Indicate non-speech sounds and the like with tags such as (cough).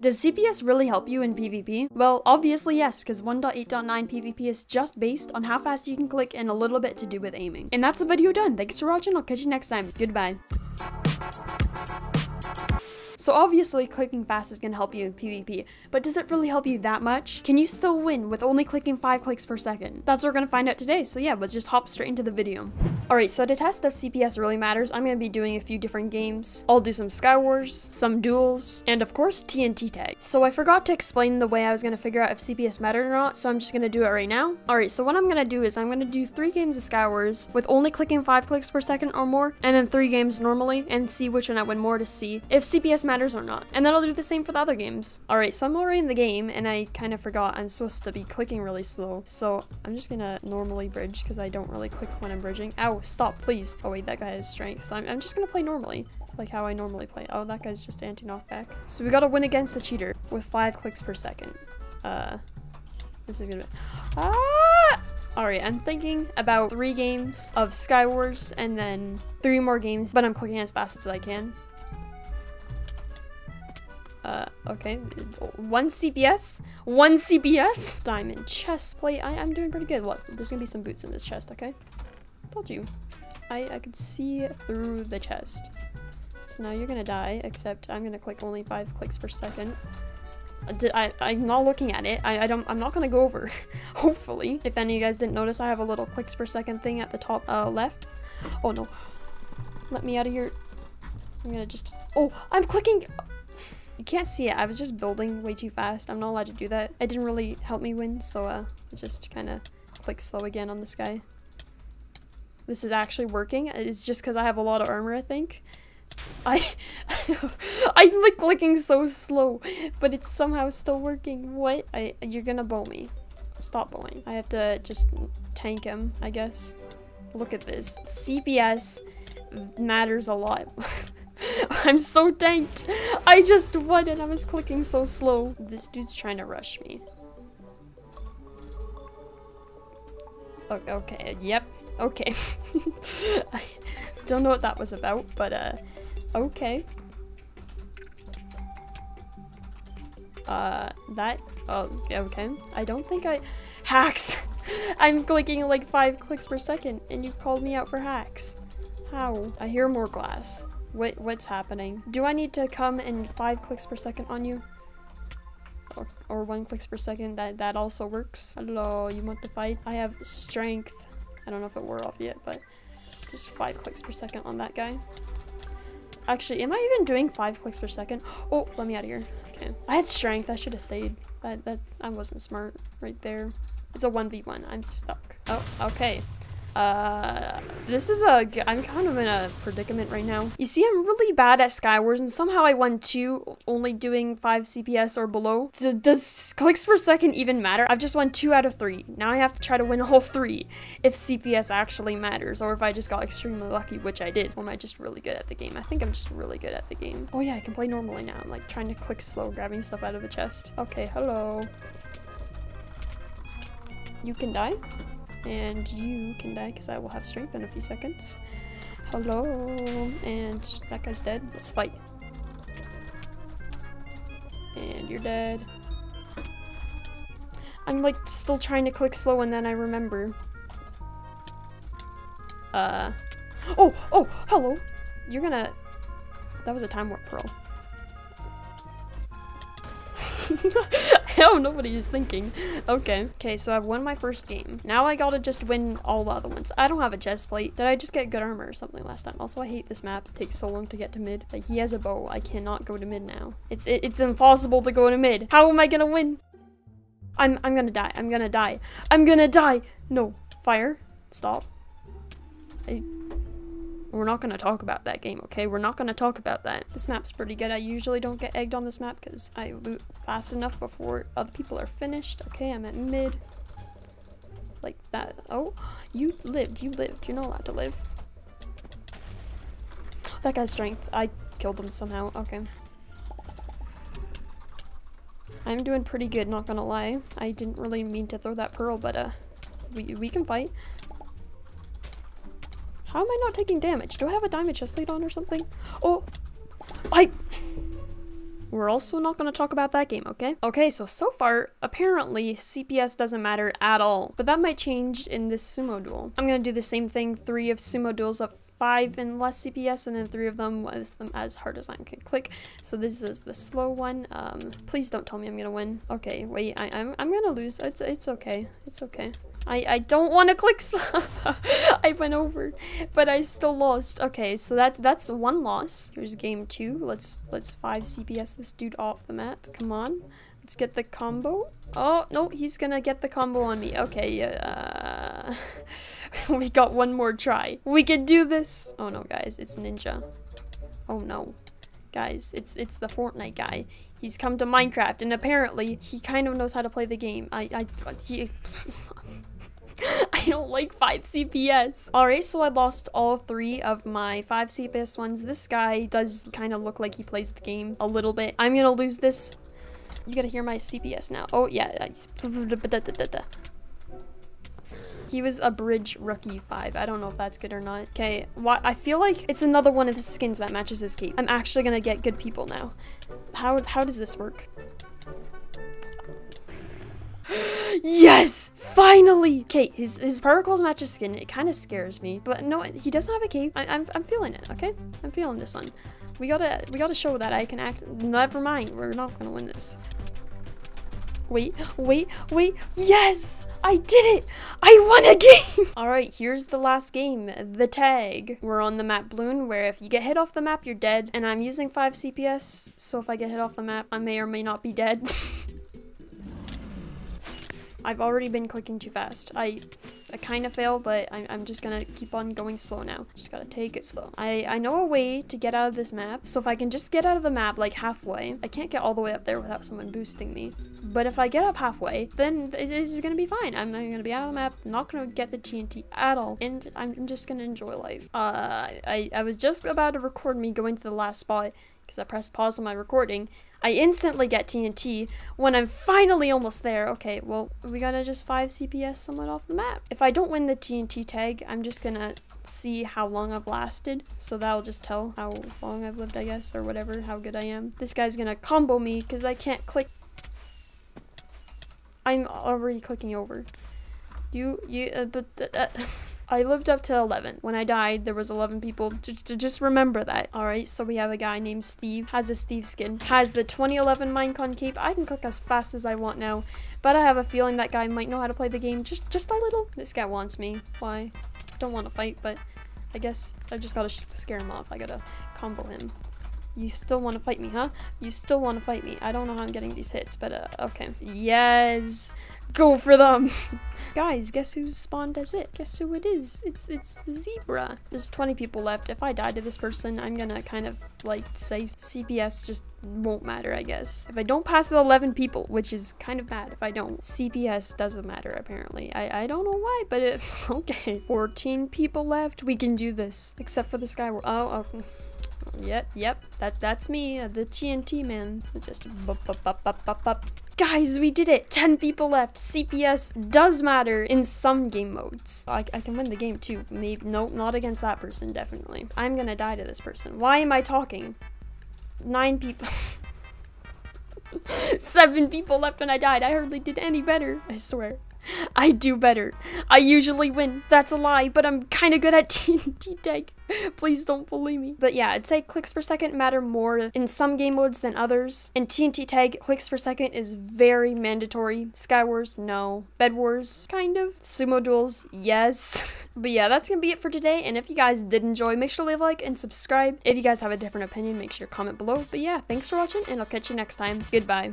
Does CPS really help you in PvP? Well, obviously yes, because 1.8.9 PvP is just based on how fast you can click and a little bit to do with aiming. And that's the video done. Thanks for watching, I'll catch you next time. Goodbye. So obviously clicking fast is going to help you in PvP, but does it really help you that much? Can you still win with only clicking 5 clicks per second? That's what we're going to find out today, so yeah, let's just hop straight into the video. Alright, so to test if CPS really matters, I'm going to be doing a few different games. I'll do some Skywars, some duels, and of course TNT tag. So I forgot to explain the way I was going to figure out if CPS mattered or not, so I'm just going to do it right now. Alright, so what I'm going to do is I'm going to do 3 games of Skywars with only clicking 5 clicks per second or more, and then 3 games normally, and see which one I win more to see if CPS matters matters or not. And then I'll do the same for the other games. Alright, so I'm already in the game and I kind of forgot I'm supposed to be clicking really slow. So I'm just gonna normally bridge because I don't really click when I'm bridging. Ow, stop, please. Oh wait, that guy has strength. So I'm, I'm just gonna play normally like how I normally play. Oh, that guy's just anti-knockback. So we gotta win against the cheater with five clicks per second. Uh, this is gonna be- Ah! Alright, I'm thinking about three games of Skywars and then three more games, but I'm clicking as fast as I can. Uh, okay. One CPS? One CPS? Diamond chest plate. I I'm doing pretty good. What? There's gonna be some boots in this chest, okay? Told you. I, I could see through the chest. So now you're gonna die, except I'm gonna click only five clicks per second. Uh, I, I'm not looking at it. I, I don't, I'm not gonna go over, (laughs) hopefully. If any of you guys didn't notice, I have a little clicks per second thing at the top uh, left. Oh no. Let me out of here. I'm gonna just, oh, I'm clicking. You can't see it. I was just building way too fast. I'm not allowed to do that. It didn't really help me win, so uh, just kind of click slow again on this guy. This is actually working. It's just because I have a lot of armor, I think. I, (laughs) I'm like clicking so slow, but it's somehow still working. What? I, you're gonna bow me. Stop bowing. I have to just tank him, I guess. Look at this. CPS matters a lot. (laughs) (laughs) I'm so tanked. I just won and I was clicking so slow. This dude's trying to rush me. Okay, yep, okay. (laughs) I don't know what that was about, but uh, okay. Uh, that, oh, okay. I don't think I, hacks. (laughs) I'm clicking like five clicks per second and you called me out for hacks. How? I hear more glass. What what's happening? Do I need to come in five clicks per second on you? Or, or one clicks per second? That that also works. Hello, you want to fight? I have strength. I don't know if it wore off yet, but just five clicks per second on that guy. Actually, am I even doing five clicks per second? (gasps) Oh, let me out of here. Okay. I had strength. I should have stayed. That, that I wasn't smart right there. It's a 1v1. I'm stuck. Oh, okay. Uh, this is a, I'm kind of in a predicament right now. You see, I'm really bad at Skywars and somehow I won two, only doing 5 CPS or below. D does clicks per second even matter? I've just won 2 out of 3. Now I have to try to win all 3 if CPS actually matters or if I just got extremely lucky, which I did. Or am I just really good at the game? I think I'm just really good at the game. Oh yeah, I can play normally now. I'm like trying to click slow, grabbing stuff out of the chest. Okay, hello. You can die? And you can die because I will have strength in a few seconds. Hello. And that guy's dead. Let's fight. And you're dead. I'm like still trying to click slow and then I remember. Uh. Oh, oh, hello. You're gonna. That was a time warp pearl. (laughs) (laughs) (laughs) oh, nobody is thinking. Okay. Okay, so I've won my first game. Now I gotta just win all the other ones. I don't have a chest plate. Did I just get good armor or something last time? Also, I hate this map. It takes so long to get to mid. Like, he has a bow. I cannot go to mid now. It's it, it's impossible to go to mid. How am I gonna win? I'm I'm gonna die. I'm gonna die. I'm gonna die. No. Fire. Stop. I we're not going to talk about that game, okay? We're not going to talk about that. This map's pretty good. I usually don't get egged on this map because I loot fast enough before other people are finished. Okay, I'm at mid. Like that. Oh, you lived. You lived. You're not allowed to live. That guy's strength. I killed him somehow. Okay. I'm doing pretty good, not gonna lie. I didn't really mean to throw that pearl, but uh, we, we can fight. How am I not taking damage? Do I have a diamond chestplate on or something? Oh, I... we're also not going to talk about that game, okay? Okay, so so far, apparently, CPS doesn't matter at all. But that might change in this sumo duel. I'm going to do the same thing, three of sumo duels of five and less CPS, and then three of them with them as hard as I can click. So this is the slow one. Um, please don't tell me I'm gonna win. Okay, wait, I, I'm, I'm gonna lose. It's, it's okay. It's okay. I, I don't want to click (laughs) I went over, but I still lost. Okay, so that that's one loss. Here's game two. Let's let's five CPS this dude off the map. Come on. Let's get the combo. Oh, no, he's gonna get the combo on me. Okay, uh, (laughs) we got one more try. We can do this. Oh no, guys, it's Ninja. Oh no. Guys, it's it's the Fortnite guy. He's come to Minecraft, and apparently, he kind of knows how to play the game. I, I, he... (laughs) I don't like 5 CPS. Alright, so I lost all three of my 5 CPS ones. This guy does kind of look like he plays the game a little bit. I'm gonna lose this you gotta hear my CPS now. Oh, yeah. He was a bridge rookie 5. I don't know if that's good or not. Okay, I feel like it's another one of the skins that matches his cape. I'm actually gonna get good people now. How, how does this work? Yes! Finally! Okay, his, his particles match his skin. It kind of scares me. But no, he doesn't have a cape. I, I'm, I'm feeling it, okay? I'm feeling this one. We gotta, we gotta show that I can act. Never mind. We're not gonna win this. Wait, wait, wait. Yes! I did it! I won a game! (laughs) Alright, here's the last game. The tag. We're on the map Bloon, where if you get hit off the map, you're dead. And I'm using 5 CPS, so if I get hit off the map, I may or may not be dead. (laughs) I've already been clicking too fast. I I kind of fail, but I'm, I'm just gonna keep on going slow now. Just gotta take it slow. I, I know a way to get out of this map, so if I can just get out of the map like halfway, I can't get all the way up there without someone boosting me. But if I get up halfway, then it's gonna be fine. I'm gonna be out of the map, not gonna get the TNT at all, and I'm just gonna enjoy life. Uh, I, I was just about to record me going to the last spot, because I pressed pause on my recording, I instantly get TNT when I'm finally almost there. Okay, well, we gotta just 5 CPS somewhat off the map. If I don't win the TNT tag, I'm just gonna see how long I've lasted. So that'll just tell how long I've lived, I guess, or whatever, how good I am. This guy's gonna combo me because I can't click. I'm already clicking over. You, you, uh, but, uh, I lived up to 11. When I died, there was 11 people. Just, just remember that. All right, so we have a guy named Steve. Has a Steve skin. Has the 2011 Minecon cape. I can cook as fast as I want now. But I have a feeling that guy might know how to play the game just, just a little. This guy wants me. Why? Don't want to fight, but I guess I just gotta scare him off. I gotta combo him. You still want to fight me, huh? You still want to fight me. I don't know how I'm getting these hits, but uh, okay. Yes! Go for them! (laughs) Guys, guess who's spawned as it? Guess who it is? It's it's Zebra. There's 20 people left. If I die to this person, I'm gonna kind of like say CPS just won't matter, I guess. If I don't pass the 11 people, which is kind of bad if I don't, CPS doesn't matter apparently. I, I don't know why, but it, (laughs) okay. 14 people left. We can do this. Except for this guy. Oh, oh. Yep, yep, that that's me, uh, the TNT man. Just bup, bup, bup, bup, bup, bup. Guys, we did it! 10 people left. CPS does matter in some game modes. I, I can win the game too. Maybe, no, not against that person, definitely. I'm gonna die to this person. Why am I talking? Nine people. (laughs) Seven people left when I died. I hardly did any better. I swear. (laughs) I do better. I usually win. That's a lie, but I'm kind of good at (laughs) TNT tag. Please don't bully me. But yeah, I'd say clicks per second matter more in some game modes than others. In TNT tag, clicks per second is very mandatory. Skywars, no. Bed Wars, kind of. Sumo duels, yes. (laughs) but yeah, that's gonna be it for today. And if you guys did enjoy, make sure to leave a like and subscribe. If you guys have a different opinion, make sure to comment below. But yeah, thanks for watching, and I'll catch you next time. Goodbye.